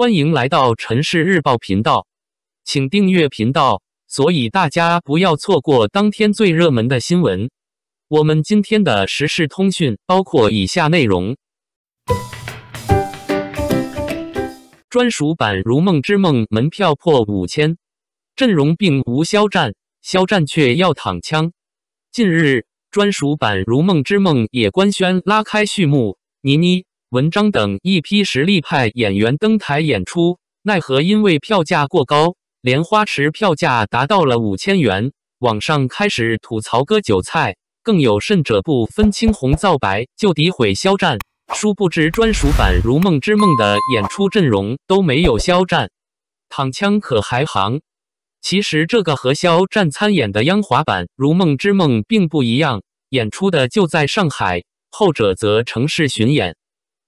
欢迎来到城市日报频道，请订阅频道，所以大家不要错过当天最热门的新闻。我们今天的时事通讯包括以下内容：专属版《如梦之梦》门票破五千，阵容并无肖战，肖战却要躺枪。近日，专属版《如梦之梦》也官宣拉开序幕，倪妮。文章等一批实力派演员登台演出，奈何因为票价过高，莲花池票价达到了五千元，网上开始吐槽割韭菜，更有甚者不分青红皂白就诋毁肖战。殊不知专属版《如梦之梦》的演出阵容都没有肖战，躺枪可还行？其实这个和肖战参演的央华版《如梦之梦》并不一样，演出的就在上海，后者则城市巡演。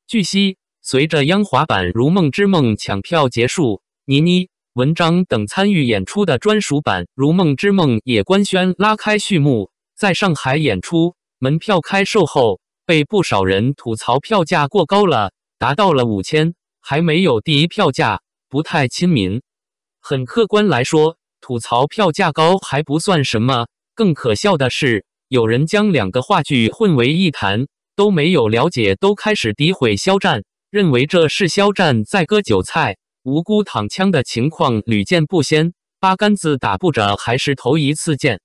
据悉，随着央华版《如梦之梦》抢票结束，倪妮、文章等参与演出的专属版《如梦之梦》也官宣拉开序幕，在上海演出。门票开售后，被不少人吐槽票价过高了，达到了五千，还没有第一票价，不太亲民。很客观来说，吐槽票价高还不算什么，更可笑的是，有人将两个话剧混为一谈。都没有了解，都开始诋毁肖战，认为这是肖战在割韭菜，无辜躺枪的情况屡见不鲜，八竿子打不着，还是头一次见。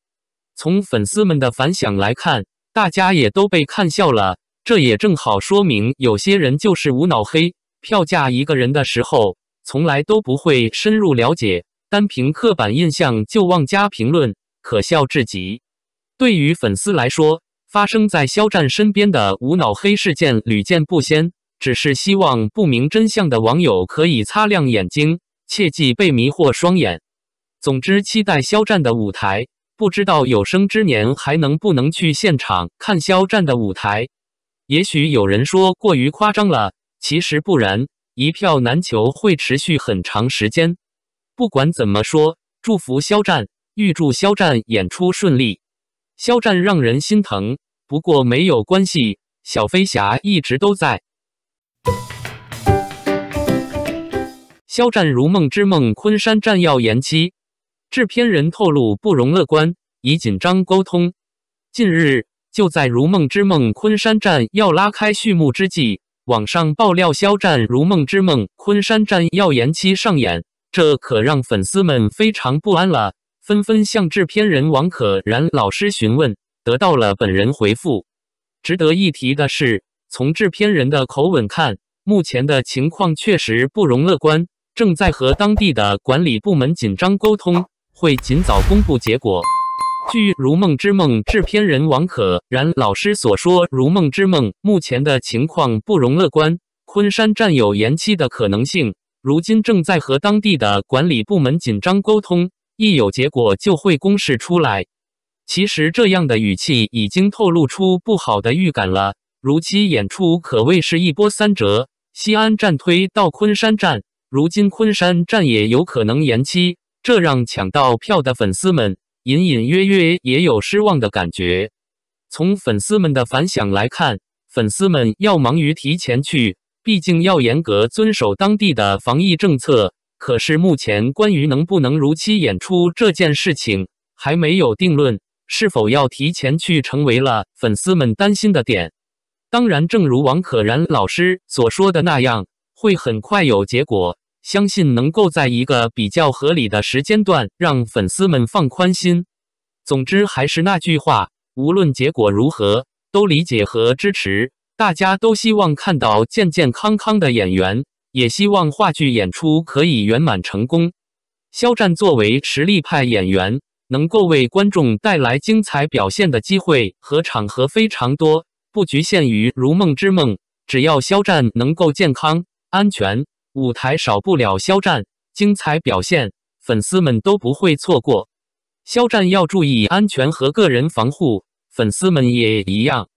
从粉丝们的反响来看，大家也都被看笑了。这也正好说明，有些人就是无脑黑，票价一个人的时候，从来都不会深入了解，单凭刻板印象就妄加评论，可笑至极。对于粉丝来说，发生在肖战身边的无脑黑事件屡见不鲜，只是希望不明真相的网友可以擦亮眼睛，切忌被迷惑双眼。总之，期待肖战的舞台，不知道有生之年还能不能去现场看肖战的舞台。也许有人说过于夸张了，其实不然，一票难求会持续很长时间。不管怎么说，祝福肖战，预祝肖战演出顺利。肖战让人心疼，不过没有关系，小飞侠一直都在。肖战《如梦之梦》昆山站要延期，制片人透露不容乐观，已紧张沟通。近日，就在《如梦之梦》昆山站要拉开序幕之际，网上爆料肖战《如梦之梦》昆山站要延期上演，这可让粉丝们非常不安了。纷纷向制片人王可然老师询问，得到了本人回复。值得一提的是，从制片人的口吻看，目前的情况确实不容乐观，正在和当地的管理部门紧张沟通，会尽早公布结果。据《如梦之梦》制片人王可然老师所说，《如梦之梦》目前的情况不容乐观，昆山站有延期的可能性，如今正在和当地的管理部门紧张沟通。一有结果就会公示出来。其实这样的语气已经透露出不好的预感了。如期演出可谓是一波三折，西安站推到昆山站，如今昆山站也有可能延期，这让抢到票的粉丝们隐隐约约也有失望的感觉。从粉丝们的反响来看，粉丝们要忙于提前去，毕竟要严格遵守当地的防疫政策。可是目前关于能不能如期演出这件事情还没有定论，是否要提前去成为了粉丝们担心的点。当然，正如王可然老师所说的那样，会很快有结果，相信能够在一个比较合理的时间段让粉丝们放宽心。总之，还是那句话，无论结果如何，都理解和支持，大家都希望看到健健康康的演员。也希望话剧演出可以圆满成功。肖战作为实力派演员，能够为观众带来精彩表现的机会和场合非常多，不局限于《如梦之梦》。只要肖战能够健康、安全，舞台少不了肖战精彩表现，粉丝们都不会错过。肖战要注意安全和个人防护，粉丝们也一样。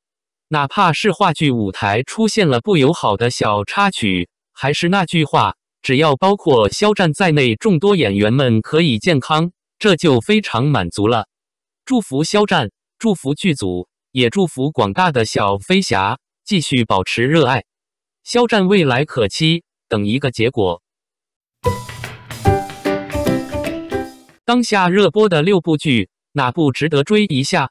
哪怕是话剧舞台出现了不友好的小插曲。还是那句话只要包括肖战在内众多演员们可以健康这就非常满足了。祝福肖战祝福剧组也祝福广大的小飞侠继续保持热爱。肖战未来可期等一个结果。当下热播的六部剧哪部值得追一下？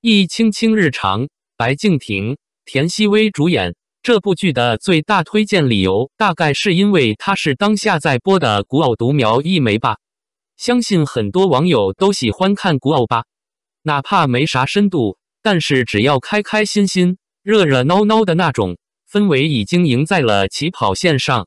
一青青日常白敬亭田曦薇主演。这部剧的最大推荐理由，大概是因为它是当下在播的古偶独苗一枚吧。相信很多网友都喜欢看古偶吧，哪怕没啥深度，但是只要开开心心、热热闹闹的那种氛围，已经赢在了起跑线上。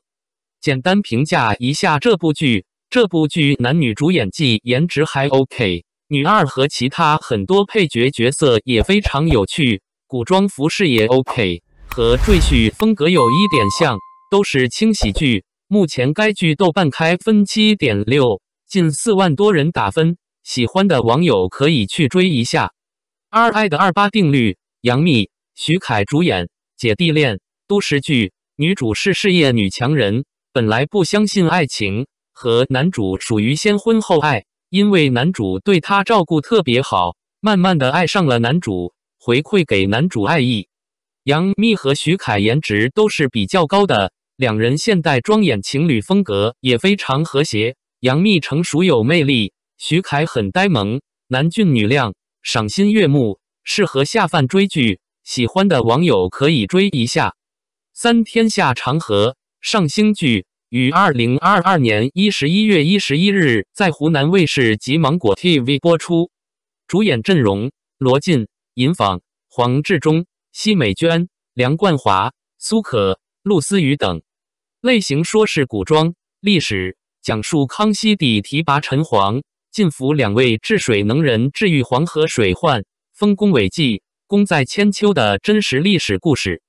简单评价一下这部剧。这部剧男女主演技颜值还 OK，女二和其他很多配角角色也非常有趣，古装服饰也 OK，和赘婿风格有一点像，都是轻喜剧。目前该剧豆瓣开分七点六，近四万多人打分，喜欢的网友可以去追一下。二爱的二八定律，杨幂、徐凯主演姐弟恋都市剧，女主是事业女强人，本来不相信爱情。和男主属于先婚后爱，因为男主对她照顾特别好，慢慢的爱上了男主，回馈给男主爱意。杨幂和徐凯颜值都是比较高的，两人现代装演情侣风格也非常和谐。杨幂成熟有魅力，徐凯很呆萌，男俊女靓，赏心悦目，适合下饭追剧。喜欢的网友可以追一下。三天下长河上星剧。于二零二二年一十一月一十一日在湖南卫视及芒果 TV 播出，主演阵容：罗晋、尹昉、黄志忠、奚美娟、梁冠华、苏可、陆思雨等。类型说是古装历史，讲述康熙帝提拔陈皇、晋福两位治水能人，治愈黄河水患，丰功伟绩，功在千秋的真实历史故事。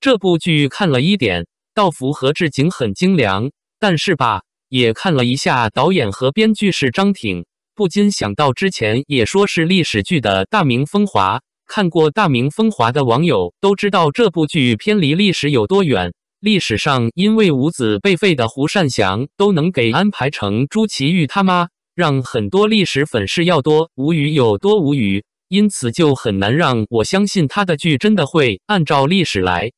这部剧看了一点。道服和置景很精良，但是吧，也看了一下导演和编剧是张挺，不禁想到之前也说是历史剧的《大明风华》。看过《大明风华》的网友都知道这部剧偏离历史有多远。历史上因为五子被废的胡善祥都能给安排成朱祁钰他妈，让很多历史粉丝要多无语有多无语，因此就很难让我相信他的剧真的会按照历史来。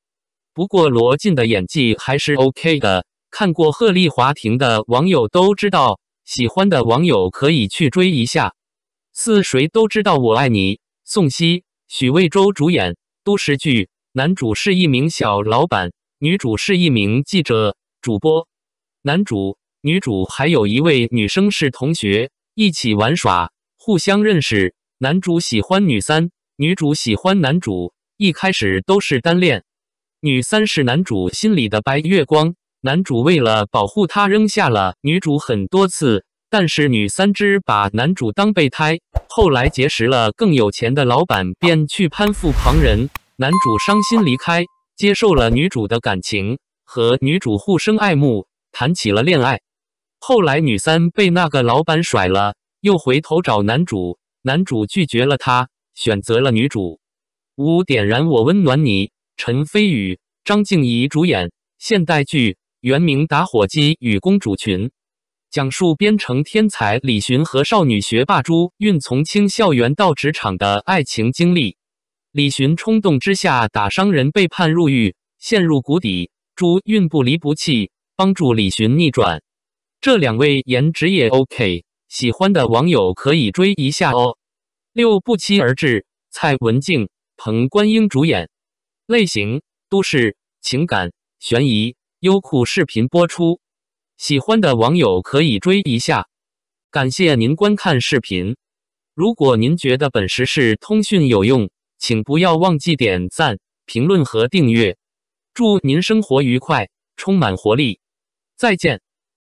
不过罗晋的演技还是 OK 的，看过《鹤唳华亭》的网友都知道，喜欢的网友可以去追一下。四谁都知道我爱你，宋茜、许魏洲主演都市剧，男主是一名小老板，女主是一名记者主播。男主、女主还有一位女生是同学，一起玩耍，互相认识。男主喜欢女三，女主喜欢男主，一开始都是单恋。女三是男主心里的白月光，男主为了保护她扔下了女主很多次，但是女三只把男主当备胎，后来结识了更有钱的老板，便去攀附旁人，男主伤心离开，接受了女主的感情，和女主互生爱慕，谈起了恋爱。后来女三被那个老板甩了，又回头找男主，男主拒绝了她，选择了女主。五点燃我温暖你。陈飞宇、张静怡主演现代剧，原名《打火机与公主裙》，讲述编程天才李寻和少女学霸朱韵从青校园到职场的爱情经历。李寻冲动之下打伤人，被判入狱，陷入谷底。朱韵不离不弃，帮助李寻逆转。这两位颜值也 OK，喜欢的网友可以追一下哦。六不期而至，蔡文静、彭冠英主演。类型：都市、情感、悬疑。优酷视频播出，喜欢的网友可以追一下。感谢您观看视频。如果您觉得本时事通讯有用，请不要忘记点赞、评论和订阅。祝您生活愉快，充满活力。再见。